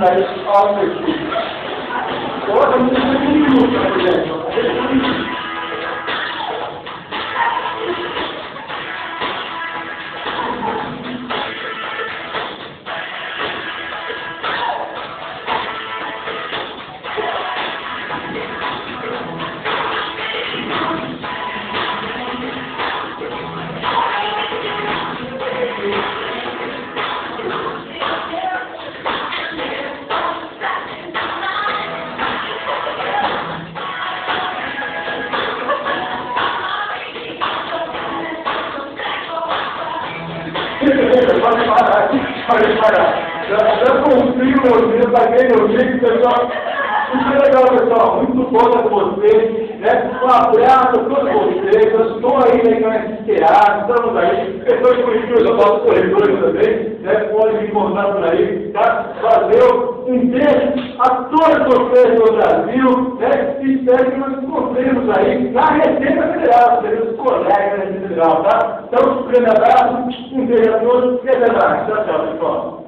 Next, always. Todo mundo tem um por. Pode parar pode parar. Já, já meu Deus, paguei meu jeito, pessoal. Muito legal, pessoal. Muito bom com vocês. Né? Um abraço a todos vocês. Eu estou aí na internet inteirado, estamos aí. Pessoas conhecidas, eu faço corredores também. Né? Podem me encontrar por aí. Tá? Valeu. Um beijo a todos vocês do Brasil. Né? E espero que nós encontremos aí na Receita Federal, seremos colegas da Receita Federal, tá? Então, um grande abraço, um beijo a todos e até mais. Tchau, tchau, pessoal.